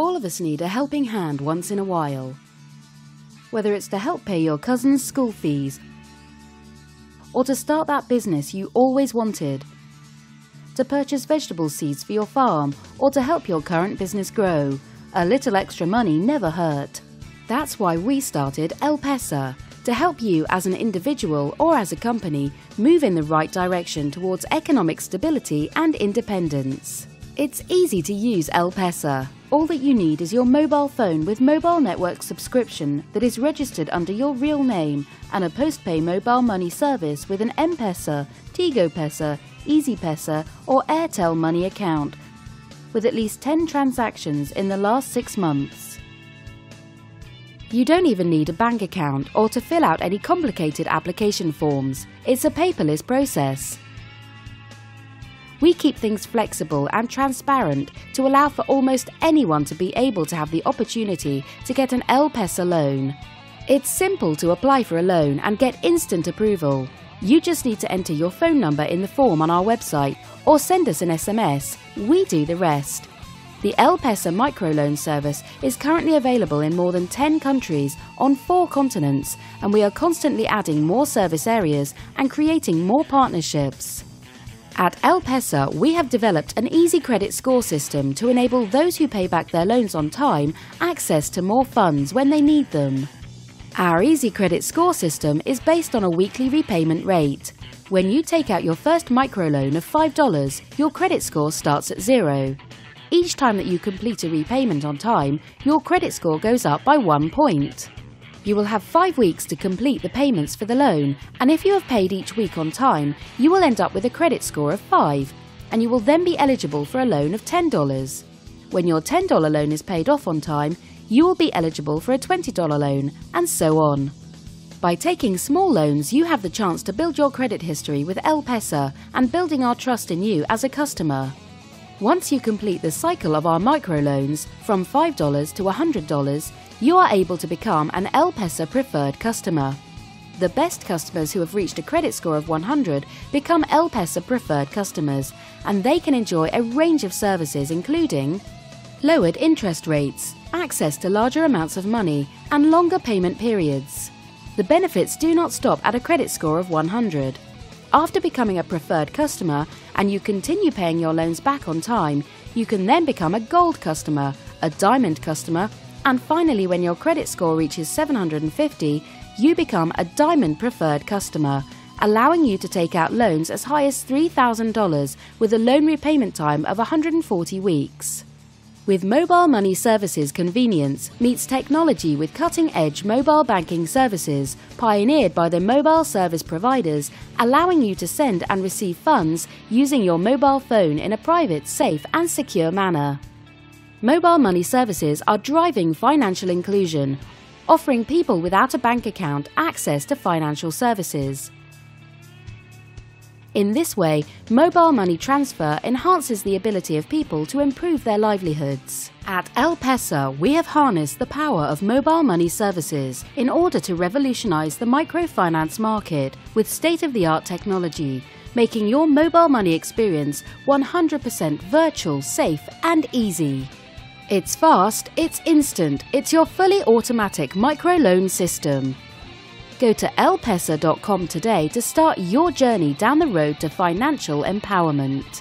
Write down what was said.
All of us need a helping hand once in a while. Whether it's to help pay your cousin's school fees or to start that business you always wanted, to purchase vegetable seeds for your farm or to help your current business grow, a little extra money never hurt. That's why we started L-Pesa, to help you as an individual or as a company move in the right direction towards economic stability and independence. It's easy to use L-Pesa. All that you need is your mobile phone with mobile network subscription that is registered under your real name and a post-pay mobile money service with an M-Pesa, Tigo Pesa, EzyPesa or Airtel Money account with at least 10 transactions in the last 6 months. You don't even need a bank account or to fill out any complicated application forms. It's a paperless process. We keep things flexible and transparent to allow for almost anyone to be able to have the opportunity to get an L-Pesa loan. It's simple to apply for a loan and get instant approval. You just need to enter your phone number in the form on our website or send us an SMS. We do the rest. The L-Pesa microloan service is currently available in more than 10 countries on four continents, and we are constantly adding more service areas and creating more partnerships. At L-Pesa, we have developed an easy credit score system to enable those who pay back their loans on time access to more funds when they need them. Our Easy Credit Score system is based on a weekly repayment rate. When you take out your first microloan of $5, your credit score starts at zero. Each time that you complete a repayment on time, your credit score goes up by one point. You will have five weeks to complete the payments for the loan, and if you have paid each week on time, you will end up with a credit score of 5, and you will then be eligible for a loan of $10. When your $10 loan is paid off on time, you will be eligible for a $20 loan, and so on. By taking small loans, you have the chance to build your credit history with L-Pesa and building our trust in you as a customer. Once you complete the cycle of our microloans from $5 to $100, you are able to become an L-Pesa preferred customer. The best customers who have reached a credit score of 100 become L-Pesa preferred customers, and they can enjoy a range of services including lowered interest rates, access to larger amounts of money, and longer payment periods. The benefits do not stop at a credit score of 100. After becoming a preferred customer and you continue paying your loans back on time, you can then become a gold customer, a diamond customer, and finally, when your credit score reaches 750, you become a diamond preferred customer, allowing you to take out loans as high as $3,000 with a loan repayment time of 140 weeks. With mobile money services convenience meets technology with cutting edge mobile banking services pioneered by the mobile service providers, allowing you to send and receive funds using your mobile phone in a private, safe, and secure manner. Mobile money services are driving financial inclusion, offering people without a bank account access to financial services. In this way, mobile money transfer enhances the ability of people to improve their livelihoods. At L-Pesa, we have harnessed the power of mobile money services in order to revolutionize the microfinance market with state of the art technology, making your mobile money experience 100% virtual, safe, and easy. It's fast, it's instant, it's your fully automatic microloan system. Go to elpesa.com today to start your journey down the road to financial empowerment.